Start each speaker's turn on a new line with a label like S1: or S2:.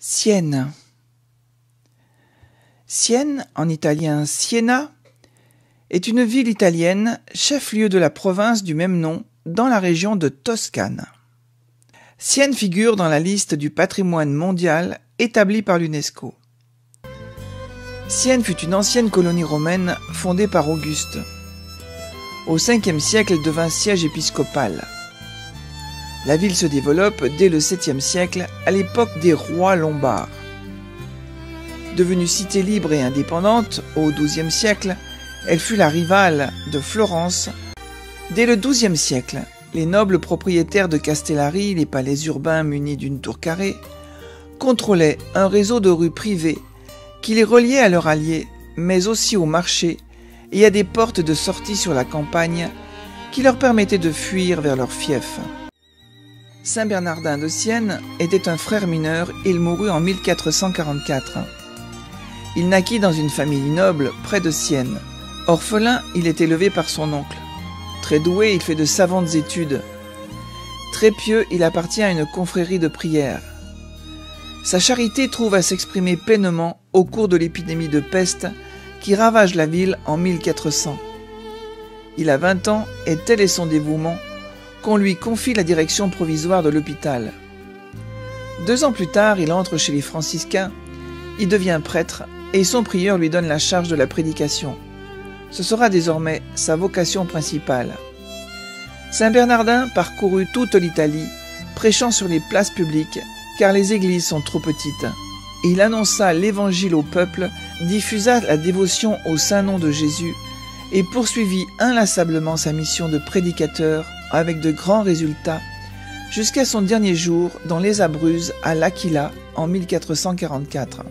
S1: Sienne. Sienne, en italien Siena, est une ville italienne, chef-lieu de la province du même nom, dans la région de Toscane. Sienne figure dans la liste du patrimoine mondial établie par l'UNESCO. Sienne fut une ancienne colonie romaine fondée par Auguste. Au 5e siècle, elle devint siège épiscopal. La ville se développe dès le 7e siècle, à l'époque des rois lombards. Devenue cité libre et indépendante au XIIe siècle, elle fut la rivale de Florence. Dès le XIIe siècle, les nobles propriétaires de Castellari, les palais urbains munis d'une tour carrée, contrôlaient un réseau de rues privées qui les reliait à leurs alliés, mais aussi au marché et à des portes de sortie sur la campagne qui leur permettaient de fuir vers leur fief. Saint Bernardin de Sienne était un frère mineur il mourut en 1444. Il naquit dans une famille noble près de Sienne. Orphelin, il est élevé par son oncle. Très doué, il fait de savantes études. Très pieux, il appartient à une confrérie de prière. Sa charité trouve à s'exprimer pleinement au cours de l'épidémie de peste qui ravage la ville en 1400. Il a 20 ans et tel est son dévouement qu'on lui confie la direction provisoire de l'hôpital. Deux ans plus tard, il entre chez les franciscains, il devient prêtre et son prieur lui donne la charge de la prédication. Ce sera désormais sa vocation principale. Saint Bernardin parcourut toute l'Italie, prêchant sur les places publiques, car les églises sont trop petites. Il annonça l'évangile au peuple, diffusa la dévotion au saint nom de Jésus et poursuivit inlassablement sa mission de prédicateur avec de grands résultats jusqu'à son dernier jour dans les Abruzzes à L'Aquila en 1444.